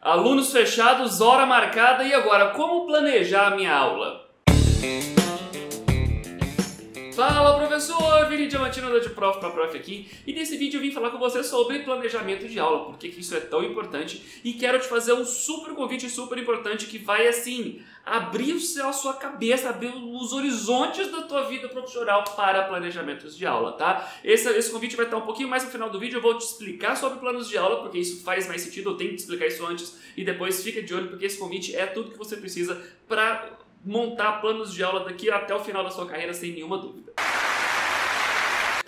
Alunos fechados, hora marcada e agora como planejar a minha aula? Fala professor, Vini Diamantino da de Prof para Prof aqui. E nesse vídeo eu vim falar com você sobre planejamento de aula, porque que isso é tão importante. E quero te fazer um super convite super importante que vai assim abrir a sua cabeça, abrir os horizontes da tua vida profissional para planejamentos de aula, tá? Esse, esse convite vai estar um pouquinho mais no final do vídeo, eu vou te explicar sobre planos de aula, porque isso faz mais sentido, eu tenho que explicar isso antes e depois fica de olho, porque esse convite é tudo que você precisa para montar planos de aula daqui até o final da sua carreira sem nenhuma dúvida.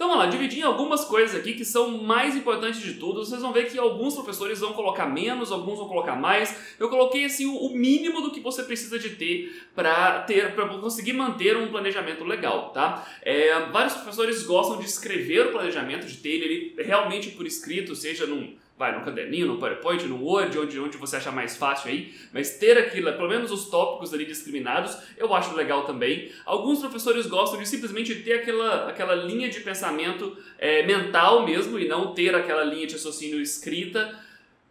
Então vamos lá, dividir em algumas coisas aqui que são mais importantes de tudo. Vocês vão ver que alguns professores vão colocar menos, alguns vão colocar mais. Eu coloquei assim o mínimo do que você precisa de ter para ter para conseguir manter um planejamento legal, tá? É, vários professores gostam de escrever o planejamento, de ter ele realmente por escrito, seja num vai, no caderninho, no PowerPoint, no Word, onde, onde você achar mais fácil aí, mas ter aquilo, pelo menos os tópicos ali discriminados, eu acho legal também. Alguns professores gostam de simplesmente ter aquela, aquela linha de pensamento é, mental mesmo e não ter aquela linha de raciocínio escrita.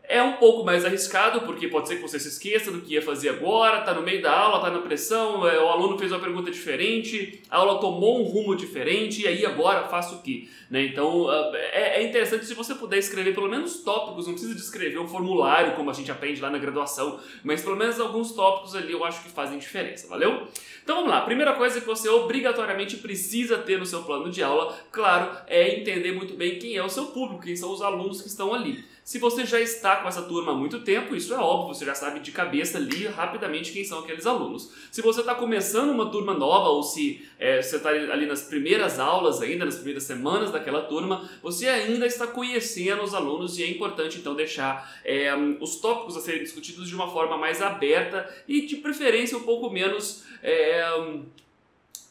É um pouco mais arriscado, porque pode ser que você se esqueça do que ia fazer agora, está no meio da aula, está na pressão, é, o aluno fez uma pergunta diferente, a aula tomou um rumo diferente, e aí agora faço o quê? Né? Então ah, é, é, interessante se você puder escrever pelo menos tópicos, não precisa de escrever um formulário como a gente aprende lá na graduação, mas pelo menos alguns tópicos ali eu acho que fazem diferença, valeu? Então vamos lá, primeira coisa que você obrigatoriamente precisa ter no seu plano de aula, claro, é entender muito bem quem é o seu público, quem são os alunos que estão ali. Se você já está com essa turma há muito tempo, isso é óbvio, você já sabe de cabeça ali rapidamente quem são aqueles alunos. Se você está começando uma turma nova ou se é, você está ali nas primeiras aulas ainda, nas primeiras semanas daquela turma, você ainda está conhecendo os alunos e é importante então deixar é, os tópicos a serem discutidos de uma forma mais aberta e de preferência um pouco menos é,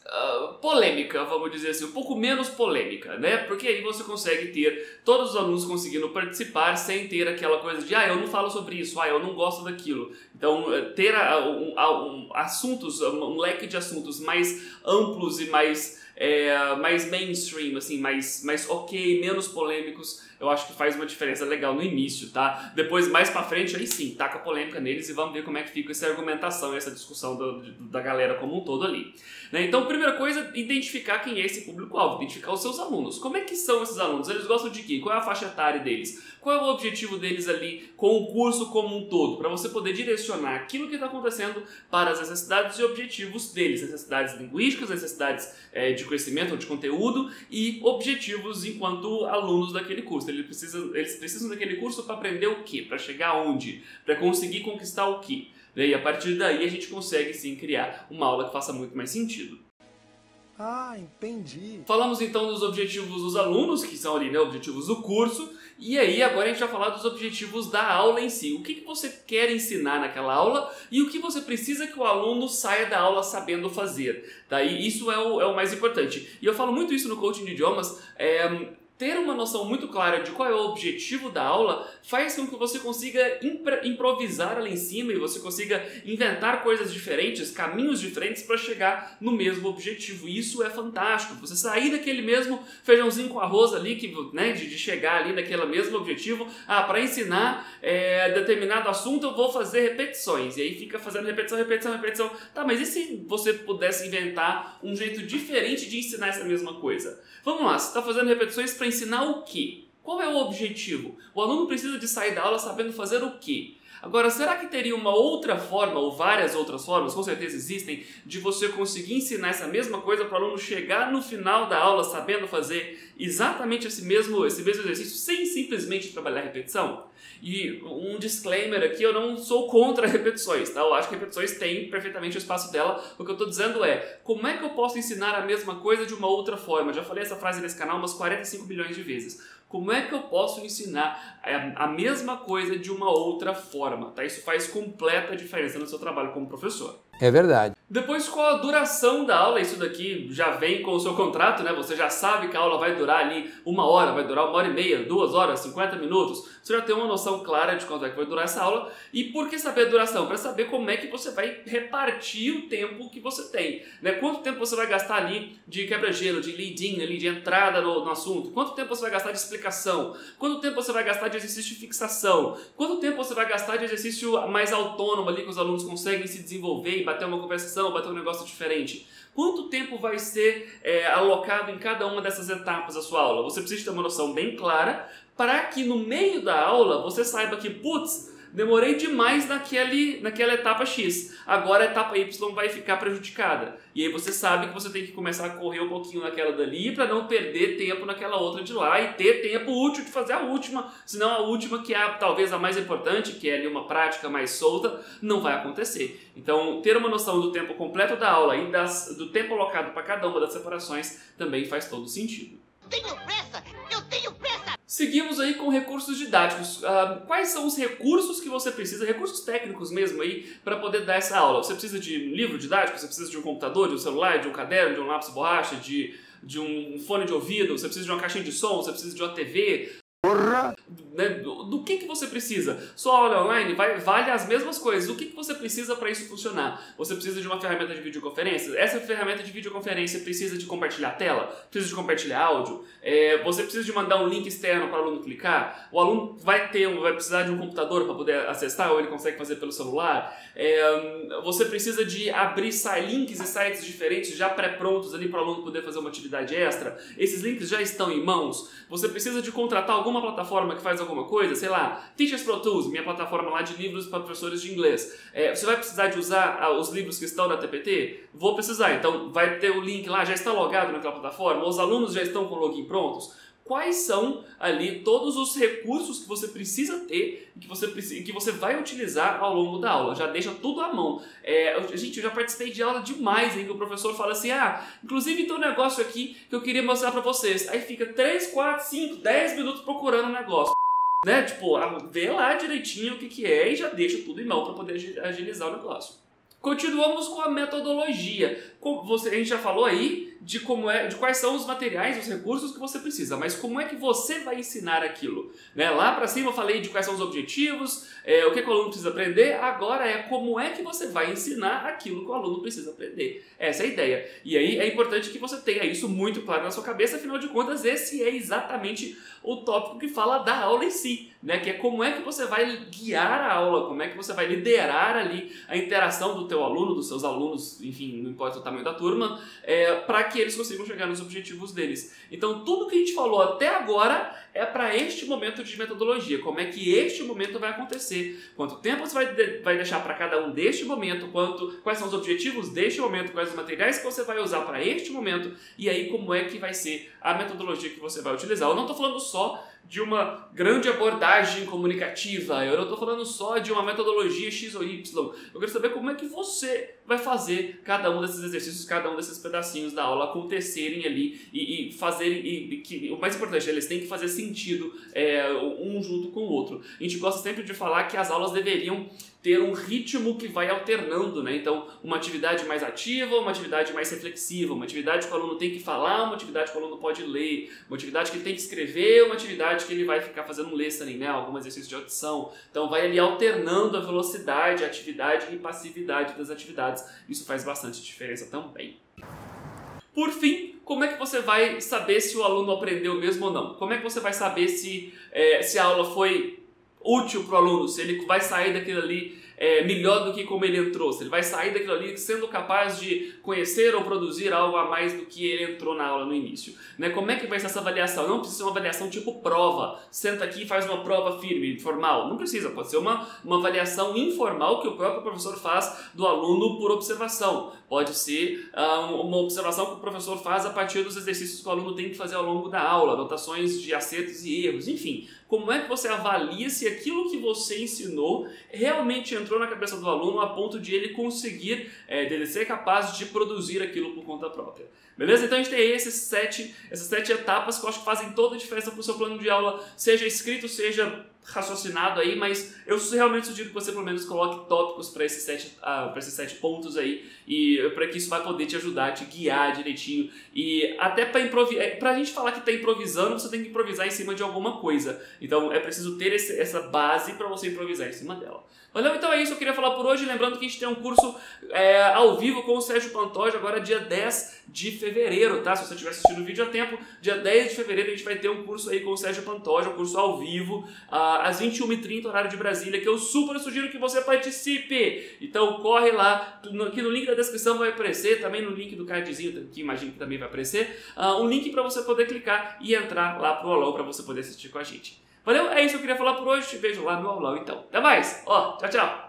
uh, polêmica, vamos dizer assim, um pouco menos polêmica, né? Porque aí você consegue ter todos os alunos conseguindo participar sem ter aquela coisa de ah, eu não falo sobre isso, ah, eu não gosto daquilo. Então, eh, ter um, um, assuntos, um leque de assuntos mais amplos e mais, é, mais mainstream, assim, mais, mais ok, menos polêmicos, eu acho que faz uma diferença legal no início, tá? Depois, mais pra frente, aí sim, taca polêmica neles e vamos ver como é que fica essa argumentação, essa discussão do, da galera como um todo ali. Né? Então, primeira coisa, identificar quem é esse público-alvo, identificar os seus alunos. Como é que são esses alunos? Eles gostam de quê? Qual é a faixa etária deles? Qual é o objetivo deles ali com o curso como um todo? Para você poder direcionar aquilo que está acontecendo para as necessidades e objetivos deles, necessidades linguísticas, necessidades é, de conhecimento ou de conteúdo e objetivos enquanto alunos daquele curso. Eles precisam, eles precisam daquele curso para aprender o quê? Para chegar aonde? Para conseguir conquistar o quê? E a partir daí a gente consegue sim criar uma aula que faça muito mais sentido. Ah, entendi. Falamos então dos objetivos dos alunos, que são ali, né, objetivos do curso, e aí agora a gente vai falar dos objetivos da aula em si. O que, que você quer ensinar naquela aula e o que você precisa que o aluno saia da aula sabendo fazer. Tá? isso é o, é o mais importante. E eu falo muito isso no coaching de idiomas. É, ter uma noção muito clara de qual é o objetivo da aula faz com que você consiga improvisar ali em cima e você consiga inventar coisas diferentes, caminhos diferentes para chegar no mesmo objetivo. E isso é fantástico. Você sair daquele mesmo feijãozinho com arroz ali, que, né, de, de chegar ali naquele mesmo objetivo. Ah, para ensinar é, determinado assunto eu vou fazer repetições. E aí fica fazendo repetição, repetição, repetição. Tá, mas e se você pudesse inventar um jeito diferente de ensinar essa mesma coisa? Vamos lá, você está fazendo repetições para ensinar o quê? Qual é o objetivo? O aluno precisa de sair da aula sabendo fazer o quê? Agora, será que teria uma outra forma, ou várias outras formas, com certeza existem, de você conseguir ensinar essa mesma coisa para o aluno chegar no final da aula sabendo fazer exatamente esse mesmo, esse mesmo exercício sem simplesmente trabalhar repetição? E um disclaimer aqui, eu não sou contra repetições, tá? Eu acho que repetições têm perfeitamente o espaço dela. O que eu estou dizendo é, como é que eu posso ensinar a mesma coisa de uma outra forma? Já falei essa frase nesse canal umas 45 bilhões de vezes. Como é que eu posso ensinar a mesma coisa de uma outra forma? Tá? Isso faz completa diferença no seu trabalho como professor. É verdade. Depois, qual a duração da aula? Isso daqui já vem com o seu contrato, né? Você já sabe que a aula vai durar ali uma hora, vai durar uma hora e meia, duas horas, 50 minutos. Você já tem uma noção clara de quanto é que vai durar essa aula. E por que saber a duração? Para saber como é que você vai repartir o tempo que você tem. Né? Quanto tempo você vai gastar ali de quebra-gelo, de lead-in, ali, de entrada no, no assunto? Quanto tempo você vai gastar de explicação? Quanto tempo você vai gastar de exercício de fixação? Quanto tempo você vai gastar de exercício mais autônomo ali que os alunos conseguem se desenvolver e bater uma conversação, bater um negócio diferente? Quanto tempo vai ser é, alocado em cada uma dessas etapas da sua aula? Você precisa ter uma noção bem clara para que no meio da aula você saiba que, putz, demorei demais naquele, naquela etapa X. Agora a etapa Y vai ficar prejudicada. E aí você sabe que você tem que começar a correr um pouquinho naquela dali para não perder tempo naquela outra de lá e ter tempo útil de fazer a última. Senão a última, que é talvez a mais importante, que é ali uma prática mais solta, não vai acontecer. Então, ter uma noção do tempo completo da aula e das, do tempo alocado para cada uma das separações também faz todo sentido. Tenho pressa! Eu tenho pressa! Seguimos aí com recursos didáticos. Uh, quais são os recursos que você precisa, recursos técnicos mesmo aí, para poder dar essa aula? Você precisa de livro didático, você precisa de um computador, de um celular, de um caderno, de um lápis borracha, de, de um fone de ouvido, você precisa de uma caixinha de som, você precisa de uma TV, Porra! né, do, do, que, que você precisa? Sua aula online vai, vale as mesmas coisas. O que, que você precisa para isso funcionar? Você precisa de uma ferramenta de videoconferência? Essa ferramenta de videoconferência precisa de compartilhar tela? Precisa de compartilhar áudio? É, você precisa de mandar um link externo para o aluno clicar? O aluno vai ter, vai precisar de um computador para poder acessar ou ele consegue fazer pelo celular? É, você precisa de abrir links e sites diferentes já pré-prontos ali para o aluno poder fazer uma atividade extra? Esses links já estão em mãos? Você precisa de contratar algum alguma plataforma que faz alguma coisa, sei lá, Teachers Pro Tools, minha plataforma lá de livros para professores de inglês. É, você vai precisar de usar ah, os livros que estão na TPT? Vou precisar. Então vai ter o link lá, já está logado naquela plataforma, os alunos já estão com o login prontos quais são ali todos os recursos que você precisa ter que você, que você vai utilizar ao longo da aula. Já deixa tudo à mão. É, gente, eu já participei de aula demais em que o professor fala assim: ah, inclusive tem um negócio aqui que eu queria mostrar para vocês. Aí fica 3, 4, 5, 10 minutos procurando o negócio. Né? Tipo, vê lá direitinho o que, que é e já deixa tudo em mão para poder agilizar o negócio. Continuamos com a metodologia. Você, a gente já falou aí de como é, de quais são os materiais, os recursos que você precisa, mas como é que você vai ensinar aquilo? Né? Lá para cima eu falei de quais são os objetivos, é, o que, que, o aluno precisa aprender. Agora é como é que você vai ensinar aquilo que o aluno precisa aprender. Essa é a ideia. E aí é importante que você tenha isso muito claro na sua cabeça. Afinal de contas, esse é exatamente o tópico que fala da aula em si, né? Que é como é que você vai guiar a aula, como é que você vai liderar ali a interação do teu aluno, dos seus alunos, enfim, não importa o tamanho da turma, é, para que eles consigam chegar nos objetivos deles. Então, tudo que a gente falou até agora é para este momento de metodologia, como é que este momento vai acontecer, quanto tempo você vai, de, vai deixar para cada um deste momento, quanto, quais são os objetivos deste momento, quais os materiais que você vai usar para este momento, e aí como é que vai ser a metodologia que você vai utilizar. Eu não estou falando só de uma grande abordagem comunicativa, eu não estou falando só de uma metodologia X ou Y. Eu quero saber como é que você vai fazer cada um desses exercícios, cada um desses pedacinhos da aula acontecerem ali e, e fazerem. E, que, o mais importante, eles têm que fazer sentido é, um junto com o outro. A gente gosta sempre de falar que as aulas deveriam ter um ritmo que vai alternando, né? Então, uma atividade mais ativa, uma atividade mais reflexiva, uma atividade que o aluno tem que falar, uma atividade que o aluno pode ler, uma atividade que ele tem que escrever, uma atividade que ele vai ficar fazendo um listening, né? Algum exercício de audição. Então, vai ali alternando a velocidade, a atividade e passividade das atividades. Isso faz bastante diferença também. Por fim, como é que você vai saber se o aluno aprendeu mesmo ou não? Como é que você vai saber se, é, se a aula foi útil para o aluno, se ele vai sair daquilo ali é, melhor do que como ele entrou, se ele vai sair daquilo ali sendo capaz de conhecer ou produzir algo a mais do que ele entrou na aula no início. Né? Como é que vai ser essa avaliação? Não precisa ser uma avaliação tipo prova, senta aqui e faz uma prova firme, formal. Não precisa, pode ser uma, uma avaliação informal que o próprio professor faz do aluno por observação. Pode ser uh, uma observação que o professor faz a partir dos exercícios que o aluno tem que fazer ao longo da aula, anotações de acertos e erros, enfim. Como é que você avalia se aquilo que você ensinou realmente entrou na cabeça do aluno a ponto de ele conseguir, é, dele ser capaz de produzir aquilo por conta própria? Beleza? Então a gente tem aí esses sete, essas sete etapas que eu acho que fazem toda a diferença para o seu plano de aula, seja escrito, seja raciocinado aí, mas eu realmente sugiro que você pelo menos coloque tópicos para esses, sete, uh, esses sete pontos aí e para que isso vai poder te ajudar, te guiar direitinho e até para é, para a gente falar que está improvisando, você tem que improvisar em cima de alguma coisa. Então é preciso ter esse, essa base para você improvisar em cima dela. Valeu? Então é isso, eu queria falar por hoje. Lembrando que a gente tem um curso é, ao vivo com o Sérgio Pantoja agora dia 10 de fevereiro, tá? Se você estiver assistindo o vídeo a tempo, dia 10 de fevereiro a gente vai ter um curso aí com o Sérgio Pantoja, um curso ao vivo, uh, às 21h30, horário de Brasília, que eu super sugiro que você participe. Então corre lá, aqui no link da descrição vai aparecer, também no link do cardzinho, que imagino que também vai aparecer, uh, um link para você poder clicar e entrar lá pro aulão para você poder assistir com a gente. Valeu? É isso que eu queria falar por hoje. Te vejo lá no aulão então. Até mais. Ó, tchau, tchau.